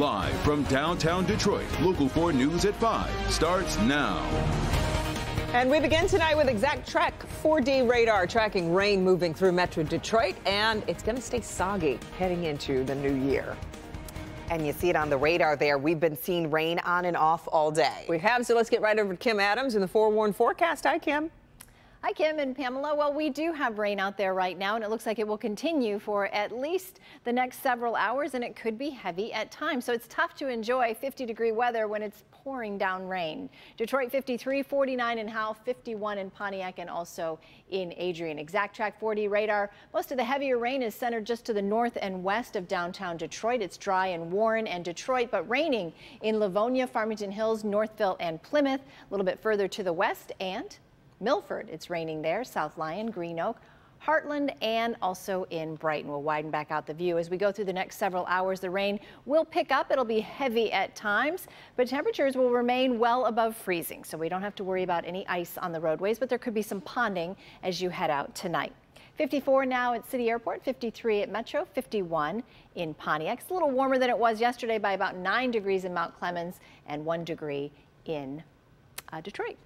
Live from downtown Detroit, Local 4 News at 5 starts now. And we begin tonight with ExactTrack 4D radar tracking rain moving through Metro Detroit, and it's going to stay soggy heading into the new year. And you see it on the radar there. We've been seeing rain on and off all day. We have, so let's get right over to Kim Adams in the forewarned forecast. Hi, Kim. Hi, Kim and Pamela. Well, we do have rain out there right now, and it looks like it will continue for at least the next several hours, and it could be heavy at times. So it's tough to enjoy 50 degree weather when it's pouring down rain. Detroit 53, 49 in Howell, 51 in Pontiac, and also in Adrian. ExactTrack 4D radar. Most of the heavier rain is centered just to the north and west of downtown Detroit. It's dry in Warren and Detroit, but raining in Livonia, Farmington Hills, Northville, and Plymouth. A little bit further to the west and Milford. It's raining there, South Lyon, Green Oak, Hartland, and also in Brighton. We'll widen back out the view. As we go through the next several hours, the rain will pick up. It'll be heavy at times, but temperatures will remain well above freezing, so we don't have to worry about any ice on the roadways, but there could be some ponding as you head out tonight. 54 now at City Airport, 53 at Metro, 51 in Pontiac. It's a little warmer than it was yesterday by about 9 degrees in Mount Clemens and 1 degree in uh, Detroit.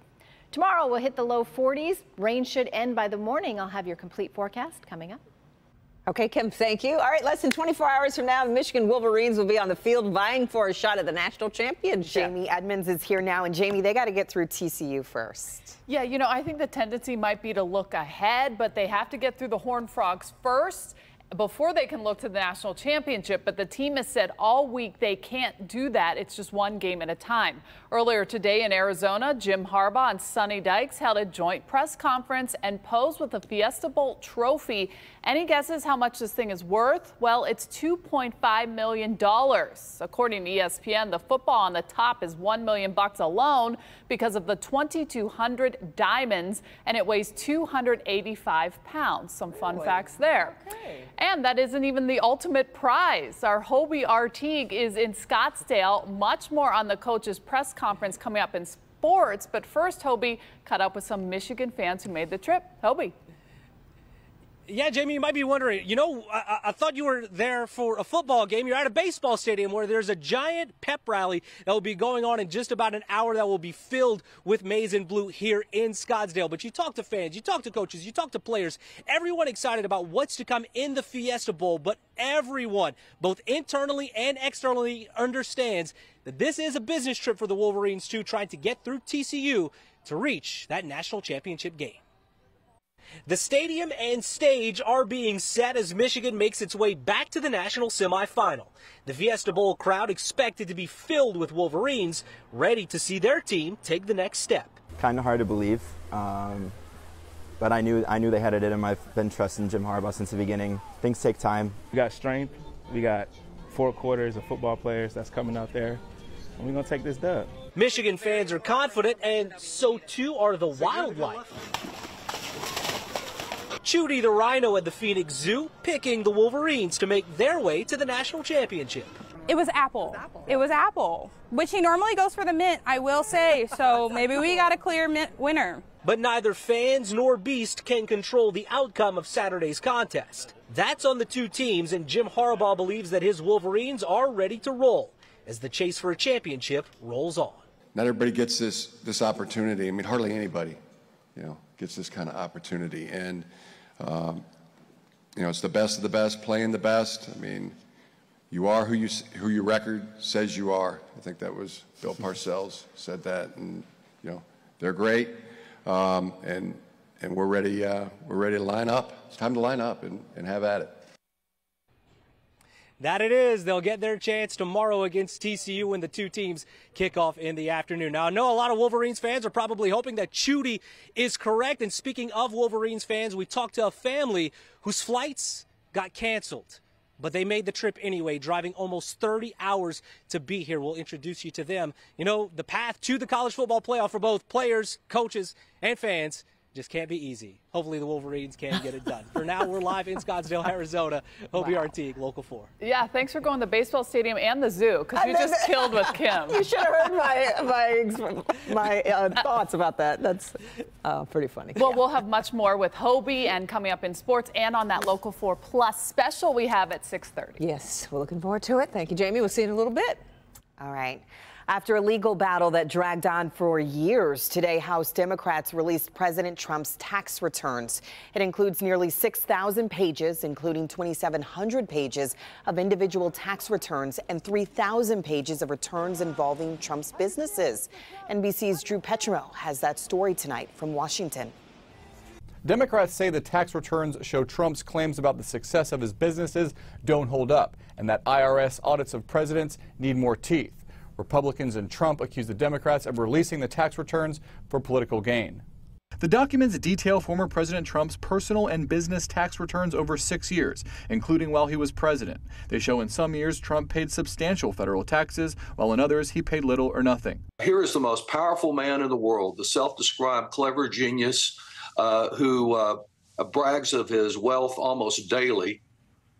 Tomorrow we'll hit the low 40s. Rain should end by the morning. I'll have your complete forecast coming up. Okay, Kim, thank you. All right, less than 24 hours from now, the Michigan Wolverines will be on the field vying for a shot at the national championship. Jamie Edmonds is here now, and Jamie, they got to get through TCU first. Yeah, you know, I think the tendency might be to look ahead, but they have to get through the Horned Frogs first before they can look to the national championship, but the team has said all week they can't do that. It's just one game at a time. Earlier today in Arizona, Jim Harbaugh and Sonny Dykes held a joint press conference and posed with the Fiesta Bowl trophy. Any guesses how much this thing is worth? Well, it's $2.5 million. According to ESPN, the football on the top is 1 million bucks alone because of the 2,200 diamonds, and it weighs 285 pounds. Some fun facts there. Okay. And that isn't even the ultimate prize. Our Hobie Artigue is in Scottsdale. Much more on the coach's press conference coming up in sports. But first, Hobie caught up with some Michigan fans who made the trip. Hobie. Yeah, Jamie, you might be wondering, you know, I, I, thought you were there for a football game. You're at a baseball stadium where there's a giant pep rally that will be going on in just about an hour that will be filled with maize and blue here in Scottsdale. But you talk to fans, you talk to coaches, you talk to players, everyone excited about what's to come in the Fiesta Bowl. But everyone, both internally and externally, understands that this is a business trip for the Wolverines, too, trying to get through TCU to reach that national championship game. The stadium and stage are being set as Michigan makes its way back to the national semifinal. The Fiesta Bowl crowd expected to be filled with Wolverines, ready to see their team take the next step. Kind of hard to believe, um, but I knew I knew they had it in them. I've been trusting Jim Harbaugh since the beginning. Things take time. We got strength. We got four quarters of football players that's coming out there, and we're gonna take this dub. Michigan fans are confident, and so too are the wildlife. Chudy the Rhino at the Phoenix Zoo picking the Wolverines to make their way to the national championship. It was Apple. It was Apple, it was Apple which he normally goes for the mint, I will say. So maybe we got a clear mint winner. But neither fans nor Beast can control the outcome of Saturday's contest. That's on the two teams, and Jim Harbaugh believes that his Wolverines are ready to roll as the chase for a championship rolls on. Not everybody gets this this opportunity. I mean, hardly anybody, you know, gets this kind of opportunity. And um, you know, it's the best of the best, playing the best. I mean, you are who you who your record says you are. I think that was Bill Parcells said that, and you know, they're great, um, and and we're ready. Uh, we're ready to line up. It's time to line up and, and have at it. That it is. They'll get their chance tomorrow against TCU when the two teams kick off in the afternoon. Now, I know a lot of Wolverines fans are probably hoping that Chudy is correct. And speaking of Wolverines fans, we talked to a family whose flights got canceled. But they made the trip anyway, driving almost 30 hours to be here. We'll introduce you to them. You know, the path to the college football playoff for both players, coaches, and fans Just can't be easy. Hopefully the Wolverines can get it done. For now, we're live in Scottsdale, Arizona. Hobie Artigue, Local 4. Yeah, thanks for going to the baseball stadium and the zoo because you just killed with Kim. You should have heard my my my uh, thoughts about that. That's uh, pretty funny. Well, yeah. we'll have much more with Hobie and coming up in sports and on that Local 4 Plus special we have at 6:30. Yes, we're looking forward to it. Thank you, Jamie. We'll see you in a little bit. All right. After a legal battle that dragged on for years, today House Democrats released President Trump's tax returns. It includes nearly 6,000 pages, including 2,700 pages of individual tax returns and 3,000 pages of returns involving Trump's businesses. NBC's Drew Petrimoulx has that story tonight from Washington. Democrats say the tax returns show Trump's claims about the success of his businesses don't hold up and that IRS audits of presidents need more teeth. Republicans and Trump accuse the Democrats of releasing the tax returns for political gain. The documents detail former President Trump's personal and business tax returns over six years, including while he was president. They show in some years Trump paid substantial federal taxes, while in others he paid little or nothing. Here is the most powerful man in the world, the self described clever genius who uh, brags of his wealth almost daily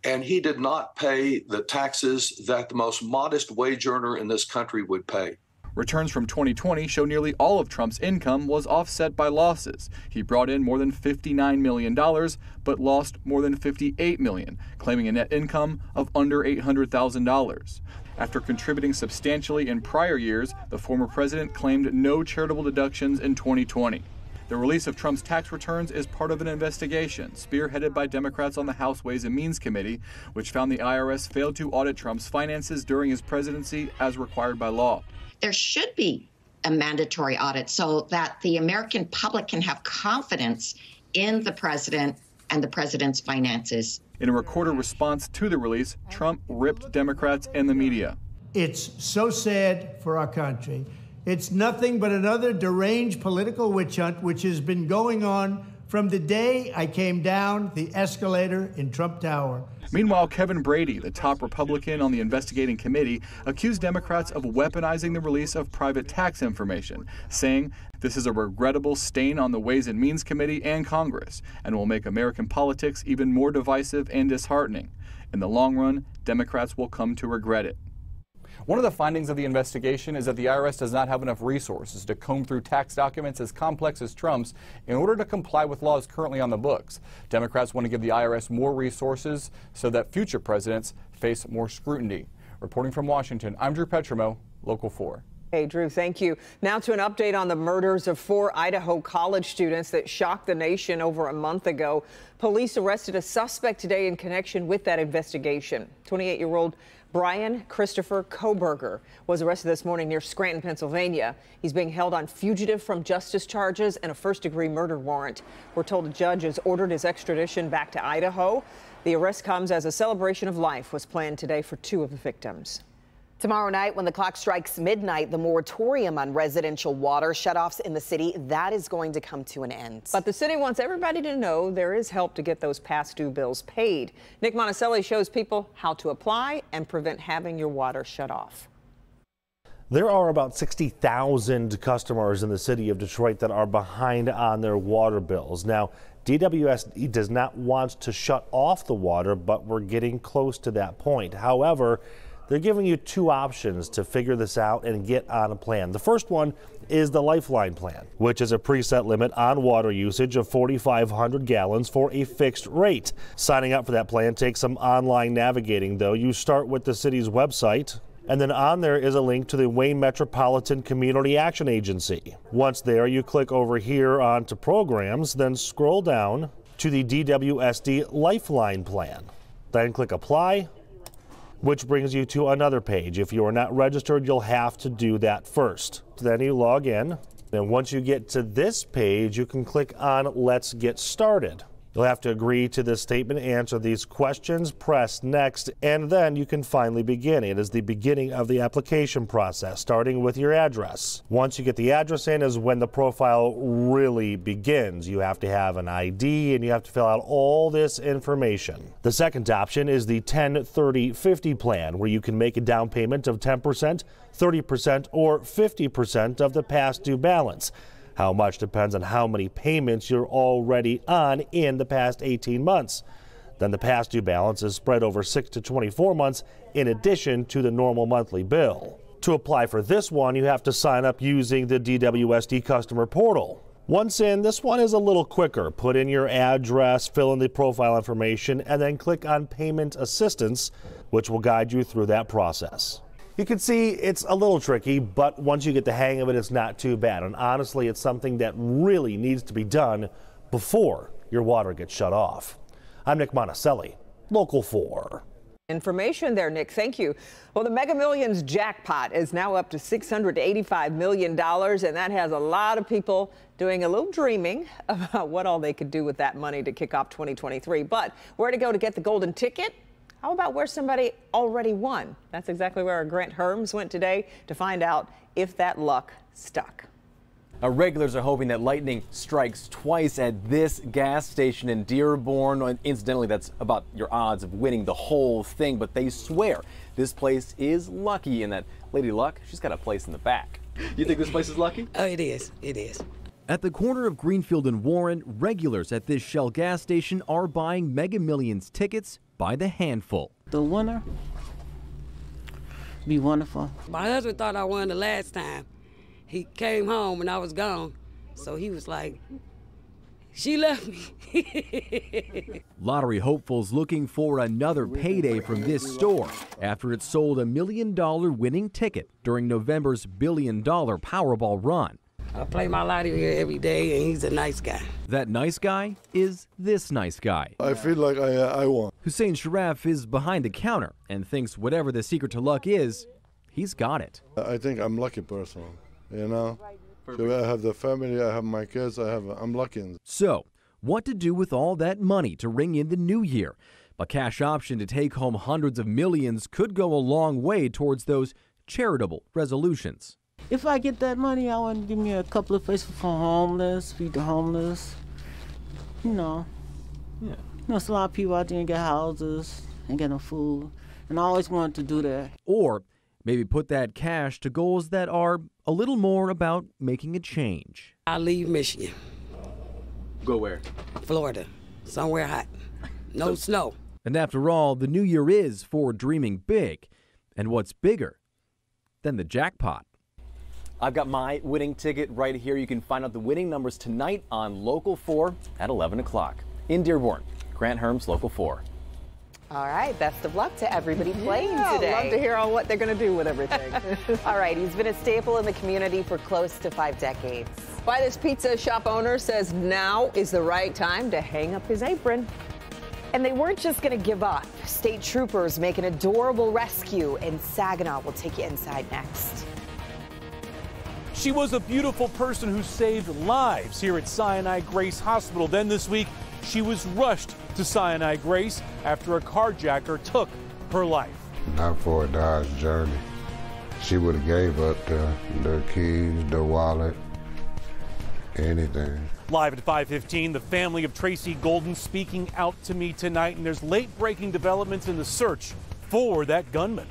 and he did not pay the taxes that the most modest wage earner in this country would pay. Returns from 2020 show nearly all of Trump's income was offset by losses. He brought in more than $59 million, but lost more than 58 million, claiming a net income of under $800,000. After contributing substantially in prior years, the former president claimed no charitable deductions in 2020. The release of Trump's tax returns is part of an investigation spearheaded by Democrats on the House Ways and Means Committee, which found the IRS failed to audit Trump's finances during his presidency as required by law. There should be a mandatory audit so that the American public can have confidence in the president and the president's finances. In a recorded response to the release, Trump ripped Democrats and the media. It's so sad for our country. It's nothing but another deranged political witch hunt, which has been going on from the day I came down the escalator in Trump Tower. Meanwhile, Kevin Brady, the top Republican on the investigating committee, accused Democrats of weaponizing the release of private tax information, saying this is a regrettable stain on the Ways and Means Committee and Congress and will make American politics even more divisive and disheartening. In the long run, Democrats will come to regret it. One of the findings of the investigation is that the IRS does not have enough resources to comb through tax documents as complex as Trump's in order to comply with laws currently on the books. Democrats want to give the IRS more resources so that future presidents face more scrutiny. Reporting from Washington, I'm Drew Petrimoulx, Local 4. Hey, Drew, thank you. Now to an update on the murders of four Idaho college students that shocked the nation over a month ago. Police arrested a suspect today in connection with that investigation. 28 year old Brian Christopher Kohberger was arrested this morning near Scranton, Pennsylvania. He's being held on fugitive from justice charges and a first degree murder warrant. We're told a judge has ordered his extradition back to Idaho. The arrest comes as a celebration of life was planned today for two of the victims. Tomorrow night, when the clock strikes midnight, the moratorium on residential water shutoffs in the city, that is going to come to an end. But the city wants everybody to know there is help to get those past due bills paid. Nick Monacelli shows people how to apply and prevent having your water shut off. There are about 60,000 customers in the city of Detroit that are behind on their water bills. Now, DWSD does not want to shut off the water, but we're getting close to that point. However, they're giving you two options to figure this out and get on a plan. The first one is the Lifeline plan, which is a preset limit on water usage of 4,500 gallons for a fixed rate. Signing up for that plan takes some online navigating, though. You start with the city's website, and then on there is a link to the Wayne Metropolitan Community Action Agency. Once there, you click over here onto programs, then scroll down to the DWSD Lifeline plan. Then click apply which brings you to another page. If you are not registered, you'll have to do that first. Then you log in. And once you get to this page, you can click on Let's Get Started. You'll have to agree to this statement, answer these questions, press next, and then you can finally begin. It is the beginning of the application process, starting with your address. Once you get the address in is when the profile really begins. You have to have an ID and you have to fill out all this information. The second option is the 10 30 50 plan, where you can make a down payment of 10%, 30%, or 50% of the past due balance. How much depends on how many payments you're already on in the past 18 months. Then the past due balance is spread over 6 to 24 months in addition to the normal monthly bill. To apply for this one, you have to sign up using the DWSD customer portal. Once in, this one is a little quicker. Put in your address, fill in the profile information, and then click on Payment Assistance, which will guide you through that process. You can see it's a little tricky, but once you get the hang of it, it's not too bad. And honestly, it's something that really needs to be done before your water gets shut off. I'm Nick Monacelli, Local 4. Information there, Nick. Thank you. Well, the Mega Millions jackpot is now up to $685 million, and that has a lot of people doing a little dreaming about what all they could do with that money to kick off 2023. But where to go to get the golden ticket? How about where somebody already won? That's exactly where our Grant Hermes went today to find out if that luck stuck. Now, regulars are hoping that lightning strikes twice at this gas station in Dearborn. Incidentally, that's about your odds of winning the whole thing, but they swear this place is lucky in that Lady Luck, she's got a place in the back. You think this place is lucky? Oh, it is. It is. At the corner of Greenfield and Warren, regulars at this Shell gas station are buying Mega Millions tickets by the handful. The winner be wonderful. My husband thought I won the last time he came home and I was gone. So he was like, she left me. Lottery hopefuls looking for another payday from this store after it sold a million dollar winning ticket during November's billion dollar Powerball run. I play my lottery here every day, and he's a nice guy. That nice guy is this nice guy. I feel like I, uh, I won. Hussein Sharaf is behind the counter and thinks whatever the secret to luck is, he's got it. I think I'm lucky person you know. So I have the family, I have my kids, I have I'm lucky. So, what to do with all that money to ring in the new year? A cash option to take home hundreds of millions could go a long way towards those charitable resolutions. If I get that money, I want to give me a couple of places for homeless, feed the homeless. You know. Yeah. You know, there's a lot of people out there and get houses and get no food. And I always wanted to do that. Or Maybe put that cash to goals that are a little more about making a change. I leave Michigan. Go where? Florida. Somewhere hot. No so, snow. And after all, the new year is for dreaming big. And what's bigger than the jackpot? I've got my winning ticket right here. You can find out the winning numbers tonight on Local 4 at 11 o'clock. In Dearborn, Grant Hermes, Local 4. All right, best of luck to everybody playing yeah, today. Love to hear all what they're going to do with everything. all right, he's been a staple in the community for close to five decades. Why this pizza shop owner says now is the right time to hang up his apron. And they weren't just going to give up. State troopers make an adorable rescue in Saginaw. We'll take you inside next. She was a beautiful person who saved lives here at Sinai Grace Hospital. Then this week, she was rushed to Sinai Grace after a carjacker took her life. Not for a Dodge journey. She would have gave up the, the keys, the wallet, anything. Live at 5:15, the family of Tracy Golden speaking out to me tonight, and there's late-breaking developments in the search for that gunman.